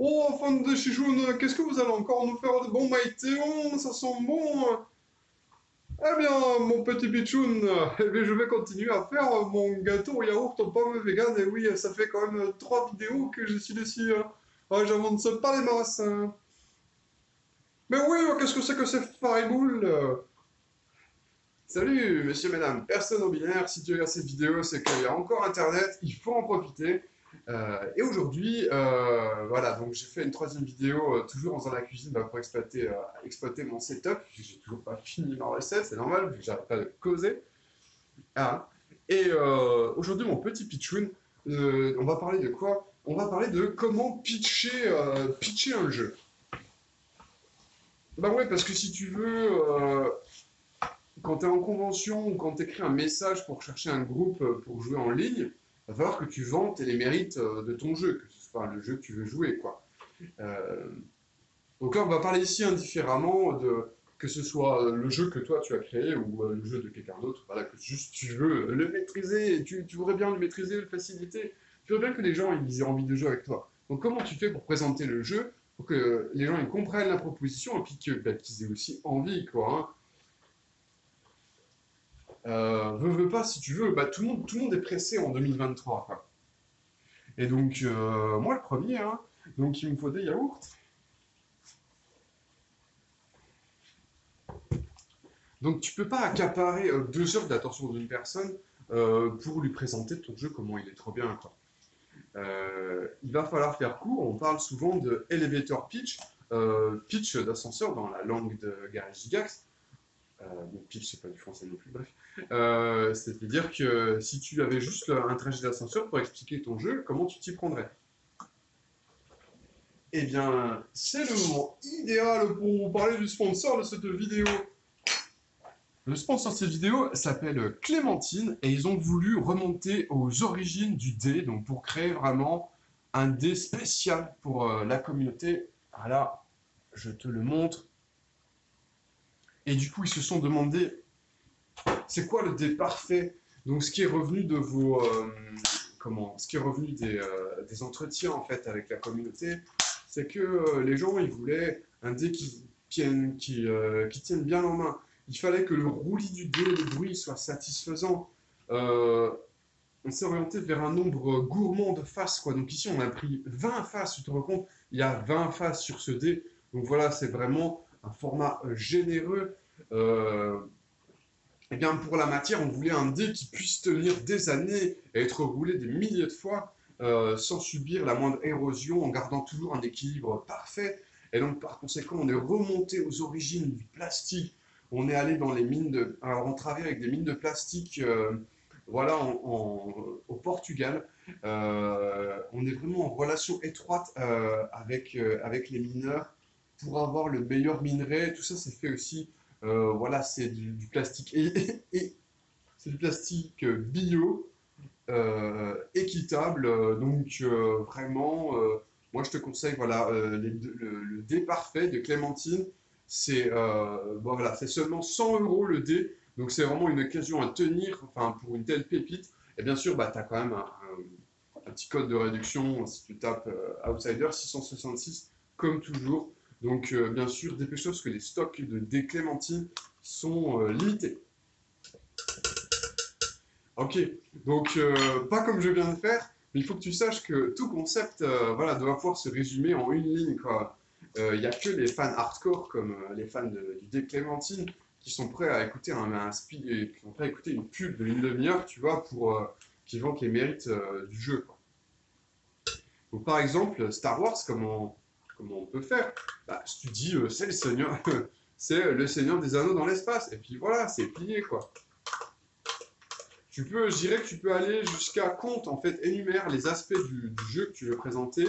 Oh, fan de chichoun, qu'est-ce que vous allez encore nous faire de bons maïtéons Ça sent bon Eh bien, mon petit pichoun, eh bien, je vais continuer à faire mon gâteau au yaourt aux pommes vegan. Et oui, ça fait quand même trois vidéos que je suis dessus. Hein. Ah, j'avance pas les masses. Hein. Mais oui, qu'est-ce que c'est que ces fariboule Salut, monsieur, madame, personne au binaire. Si tu regardes cette vidéo, c'est qu'il y a encore Internet, il faut en profiter. Euh, et aujourd'hui, euh, voilà, donc j'ai fait une troisième vidéo, euh, toujours en faisant la cuisine bah, pour exploiter, exploiter mon setup. J'ai toujours pas fini ma recette, c'est normal, vu j'arrête pas de causer. Ah. Et aujourd'hui, mon petit pitchoun, on va parler de quoi? On va parler de comment pitcher, pitcher un jeu. Bah ouais, parce que si tu veux, quand tu es en convention ou quand tu écris un message pour chercher un groupe pour jouer en ligne, va falloir que tu vantes les mérites euh, de ton jeu, que ce soit le jeu que tu veux jouer. Quoi. Euh, donc là, on va parler ici indifféremment de que ce soit le jeu que toi tu as créé ou euh, le jeu de quelqu'un d'autre, voilà, que juste tu veux le maîtriser, tu, tu voudrais bien le maîtriser, le faciliter, tu veux bien que les gens ils aient envie de jouer avec toi. Donc comment tu fais pour présenter le jeu, pour que les gens ils comprennent la proposition et puis bah, qu'ils aient aussi envie, quoi. Hein. Euh, veux, pas, si tu veux, bah, tout, le monde, est pressé en 2023. Et donc, euh, moi le premier, hein, donc il me faut des yaourts. Donc tu peux pas accaparer euh, deux heures d'attention d'une personne pour lui présenter ton jeu, comment il est trop bien. Il va falloir faire court, on parle souvent de elevator pitch, pitch d'ascenseur dans la langue de Gary Gigax. Euh, bon, pitch, c'est pas du français non plus, bref. Euh, c'est-à-dire que si tu avais juste un trajet d'ascenseur pour expliquer ton jeu, comment tu t'y prendrais? Eh bien, c'est le moment idéal pour parler du sponsor de cette vidéo. Le sponsor de cette vidéo s'appelle Clémentine et ils ont voulu remonter aux origines du dé, donc pour créer vraiment un dé spécial pour euh, la communauté. Voilà, je te le montre. Et du coup, ils se sont demandé, c'est quoi le dé parfait? Donc, ce qui est revenu de vos... Euh, comment Ce qui est revenu euh, des, entretiens, en fait, avec la communauté, c'est que euh, les gens, ils voulaient un dé qui qui tienne bien en main. Il fallait que le roulis du dé, le bruit, soit satisfaisant. on s'est orienté vers un nombre gourmand de faces, quoi. Donc ici, on a pris 20 faces, tu te rends compte? Il y a 20 faces sur ce dé. Donc voilà, c'est vraiment un format euh, généreux. euh, eh bien, pour la matière, on voulait un dé qui puisse tenir des années et être roulé des milliers de fois euh, sans subir la moindre érosion, en gardant toujours un équilibre parfait. Et donc, par conséquent, on est remonté aux origines du plastique. On est allé dans les mines de... Alors, on travaille avec des mines de plastique, voilà, au Portugal. on est vraiment en relation étroite avec, avec les mineurs pour avoir le meilleur minerai. Tout ça, c'est fait aussi. Euh, voilà, c'est du, plastique et, c'est du plastique bio, euh, équitable. Donc vraiment, euh, moi je te conseille voilà le, dé parfait de Clémentine. C'est voilà, c'est seulement 100 euros le dé. Donc c'est vraiment une occasion à tenir, enfin pour une telle pépite. Et bien sûr, bah, tu as quand même un, petit code de réduction si tu tapes Outsider 666, comme toujours. Donc, euh, bien sûr, dépêche-toi parce que les stocks de déclémentine sont euh, limités. Ok, donc euh, pas comme je viens de faire, mais il faut que tu saches que tout concept voilà, doit pouvoir se résumer en une ligne. Il n'y a que les fans hardcore, comme les fans du déclémentine, qui sont prêts à écouter un, qui sont prêts à écouter une pub de une demi-heure, tu vois, pour qui vantent les mérites du jeu. Par exemple, Star Wars, comme comment on peut faire bah, tu dis, euh, c'est le Seigneur, c'est le Seigneur des Anneaux dans l'espace. Et puis voilà, c'est plié, quoi. Tu peux, je dirais que tu peux aller jusqu'à compte, en fait, énumère les aspects du, jeu que tu veux présenter.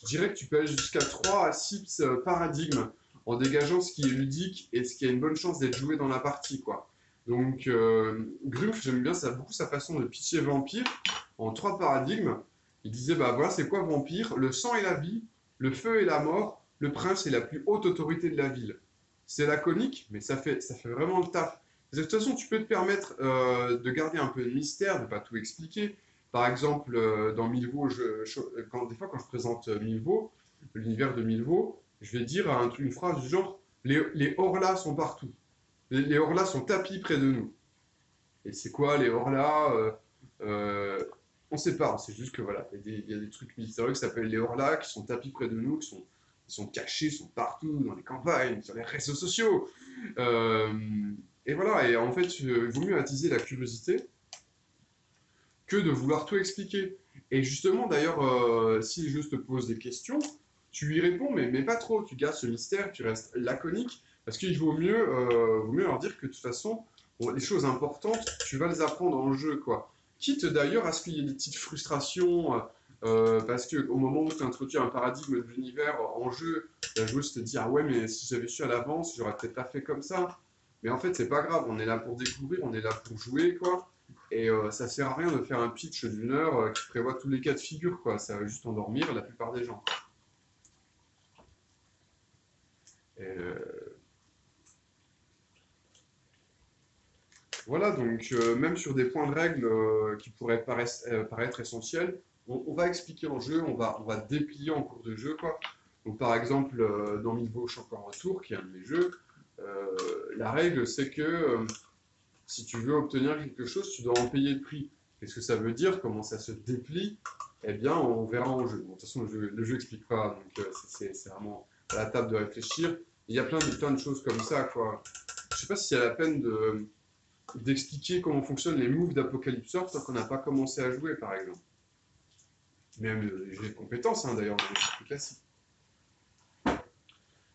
Je dirais que tu peux aller jusqu'à 3 à 6 euh, paradigmes en dégageant ce qui est ludique et ce qui a une bonne chance d'être joué dans la partie, quoi. Donc, euh, j'aime bien ça, beaucoup sa façon de pitcher Vampire en trois paradigmes. Il disait, bah voilà, c'est quoi Vampire? Le sang et la vie, le feu et la mort, le prince est la plus haute autorité de la ville. C'est laconique, mais ça fait, vraiment le taf. De toute façon, tu peux te permettre euh, de garder un peu de mystère, de ne pas tout expliquer. Par exemple, euh, dans Milvaux, quand, des fois, quand je présente euh, Milvaux, l'univers de Milvaux, je vais dire un- une phrase du genre les, les Horlas sont partout. Les, les Horlas sont tapis près de nous. Et c'est quoi les Horlas euh, euh, On sait pas, c'est juste que voilà, il y, y a des trucs mystérieux qui s'appellent les Horlas qui sont tapis près de nous, qui sont, qui sont cachés, sont partout, dans les campagnes, sur les réseaux sociaux. Euh, et voilà, et en fait, euh, il vaut mieux attiser la curiosité que de vouloir tout expliquer. Et justement, d'ailleurs, euh, si les te posent des questions, tu y réponds, mais, mais pas trop. Tu gardes ce mystère, tu restes laconique, parce qu'il vaut mieux, euh, vaut mieux leur dire que de toute façon, les choses importantes, tu vas les apprendre en jeu, quoi. Quitte d'ailleurs à ce qu'il y ait des petites frustrations, euh, euh, parce qu'au moment où tu introduis un paradigme de l'univers en jeu, la joueuse te dit Ah ouais, mais si j'avais su à l'avance, j'aurais peut-être pas fait comme ça. Mais en fait, c'est pas grave, on est là pour découvrir, on est là pour jouer, quoi. Et euh, ça sert à rien de faire un pitch d'une heure qui prévoit tous les cas de figure, quoi. Ça va juste endormir la plupart des gens. Et, Voilà, donc euh, même sur des points de règle euh, qui pourraient paraître, euh, paraître essentiels, on, va expliquer en jeu, on va, déplier en cours de jeu, quoi. Donc par exemple, dans Milvaux Champion Retour, qui est un de mes jeux, la règle c'est que si tu veux obtenir quelque chose, tu dois en payer le prix. Qu'est-ce que ça veut dire? Comment ça se déplie? Eh bien, on verra en jeu. De toute façon, le jeu, le jeu expliquera, donc c'est vraiment à la table de réfléchir. Il y a plein de, plein de choses comme ça, quoi. Je sais pas s'il y a la peine de d'expliquer comment fonctionnent les moves d'Apocalypse tant qu'on n'a pas commencé à jouer, par exemple. Même euh, de compétences, hein, d'ailleurs, dans les plus.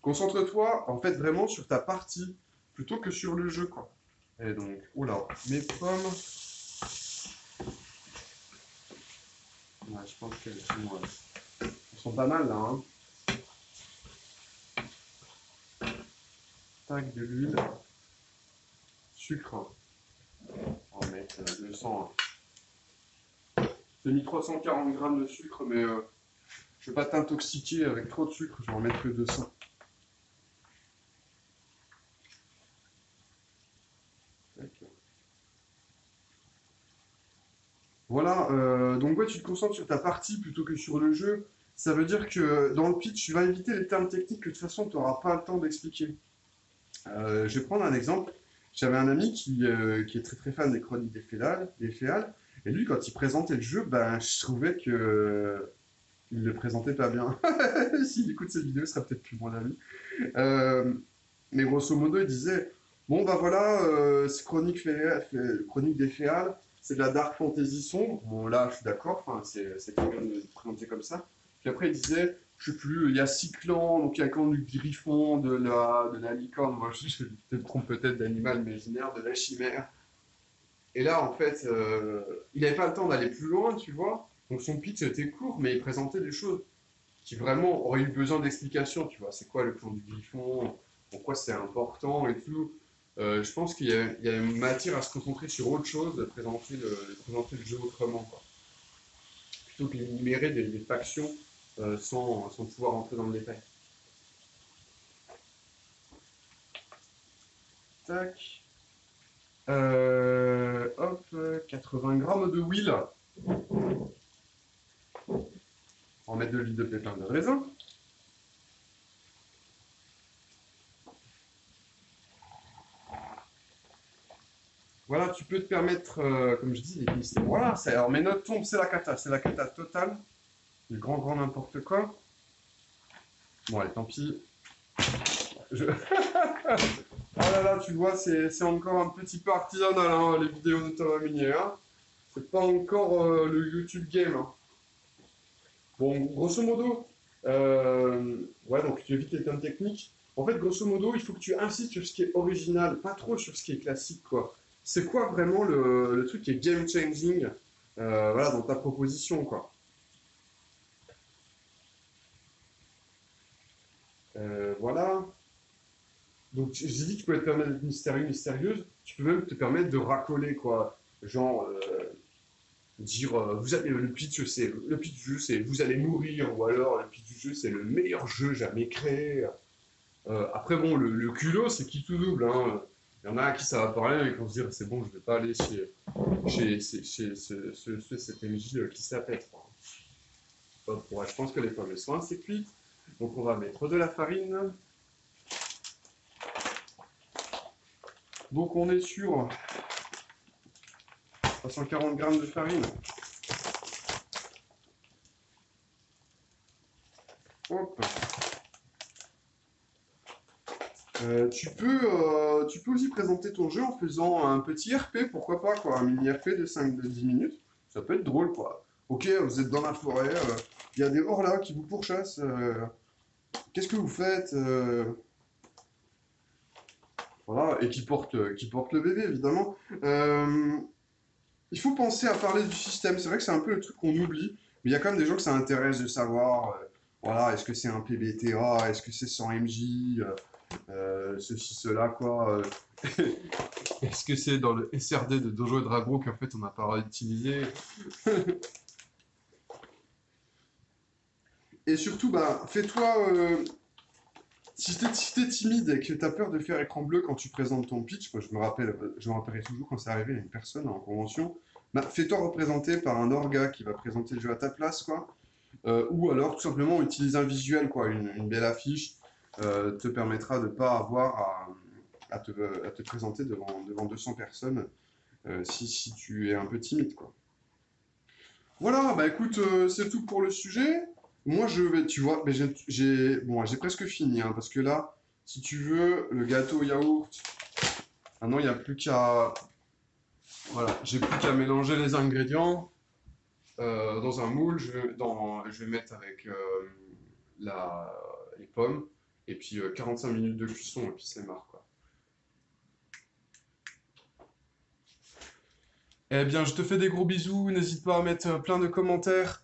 Concentre-toi, en fait, vraiment sur ta partie, plutôt que sur le jeu, quoi. Et donc, oula, mes pommes... Je pense qu'elles sont, euh, sont pas mal, là, hein. Tac, de l'huile. Sucre. On va mettre euh, 200. hein. J'ai mis 340 grammes de sucre, mais euh, je vais pas t'intoxiquer avec trop de sucre, je vais en mettre que 200. Tac. Voilà, euh, donc ouais, tu te concentres sur ta partie plutôt que sur le jeu. Ça veut dire que dans le pitch, tu vas éviter les termes techniques que de toute façon, tu n'auras pas le temps d'expliquer. Euh, je vais prendre un exemple. J'avais un ami qui, euh, qui est très très fan des chroniques des Féales, des Féales, et lui, quand il présentait le jeu, ben, je trouvais que euh, il le présentait pas bien. S'il écoute cette vidéo, ce sera peut-être plus mon ami. Euh, mais grosso modo, il disait Bon, bah voilà, euh, c'est chronique, des Féales, c'est de la dark fantasy sombre. Bon, là, je suis d'accord, c'est bien de présenter comme ça. Puis après, il disait je sais plus, il y a six clans, donc il y a le clan du griffon, de la, de la licorne, moi je, me trompe peut-être d'animal imaginaire, de la chimère. Et là, en fait, euh, il n'avait pas le temps d'aller plus loin, tu vois. Donc son pitch était court, mais il présentait des choses qui vraiment auraient eu besoin d'explications, tu vois. C'est quoi le clan du griffon? Pourquoi c'est important et tout? Euh, je pense qu'il y, y a matière à se concentrer sur autre chose, de présenter le, présenter le jeu autrement, quoi. Plutôt que d'énumérer des, des factions euh, sans, pouvoir entrer dans le détail. Tac. Euh, hop, 80 grammes de huile. On va mettre de l'huile de pépin de raisin. Voilà, tu peux te permettre, euh, comme je dis, les. Voilà, alors mes notes tombent, c'est la cata, c'est la cata totale. Du grand, grand n'importe quoi. Bon, allez, tant pis. Je- ah là là, tu vois, c'est encore un petit peu artisanal, hein, les vidéos de Thomas Munier. Hein. C'est pas encore euh, le YouTube game. hein. Bon, grosso modo, euh, ouais, donc tu évites les termes techniques. En fait, grosso modo, il faut que tu insistes sur ce qui est original, pas trop sur ce qui est classique, quoi. C'est quoi vraiment le, le truc qui est game changing, euh, voilà, dans ta proposition, quoi. Euh, voilà. Donc, dit que tu pouvais te permettre d'être mystérieux, mystérieuse. Tu peux même te permettre de racoler, quoi. Genre, euh, dire, euh, vous allez, le pitch, c'est, le pitch du jeu, c'est vous allez mourir, ou alors le pitch du jeu, c'est le meilleur jeu jamais créé. Euh, après, bon, le, le culot, c'est qui tout double, hein. Il y en a à qui ça va parler et qui vont se dire, c'est bon, je vais pas aller chez, chez, chez, chez ce, ce, MJ qui s'appelle. Je pense que les pommes elles sont assez cuites. Donc on va mettre de la farine. Donc on est sur 340 g de farine. Hop. Euh, tu, peux, euh, tu peux aussi présenter ton jeu en faisant un petit RP, pourquoi pas, quoi, un mini RP de 5 de 10 minutes. Ça peut être drôle, quoi. Ok, vous êtes dans la forêt, euh, il y a des hors-là qui vous pourchassent. Qu'est-ce que vous faites Voilà, et qui porte le bébé, évidemment. il faut penser à parler du système. C'est vrai que c'est un peu le truc qu'on oublie, mais il y a quand même des gens que ça intéresse de savoir. voilà, est-ce que c'est un PBTA Est-ce que c'est 100 MJ euh, ceci, cela, quoi. Euh. Est-ce que c'est dans le SRD de Dojo et Dragon qu'en fait on n'a pas utilisé Et surtout, bah, fais-toi. Euh, si t'es es timide et que t'as peur de faire écran bleu quand tu présentes ton pitch, moi je me rappelle, je rappellerai toujours quand c'est arrivé à une personne en convention, bah, fais-toi représenter par un orga qui va présenter le jeu à ta place, quoi. ou alors tout simplement utilise un visuel, quoi, une belle affiche euh, te permettra de ne pas avoir à, te, présenter devant, devant 200 personnes euh, si, tu es un peu timide. Quoi. Voilà, bah écoute, euh, c'est tout pour le sujet. Moi, je vais, tu vois, j'ai bon, presque fini, hein, parce que là, si tu veux, le gâteau yaourt, maintenant, il n'y a plus qu'à... Voilà, j'ai plus qu'à mélanger les ingrédients dans un moule. Je, dans, je vais mettre avec la, les pommes. Et puis 45 euh, minutes de cuisson, et puis c'est marre, quoi. Eh bien, je te fais des gros bisous. N'hésite pas à mettre euh, plein de commentaires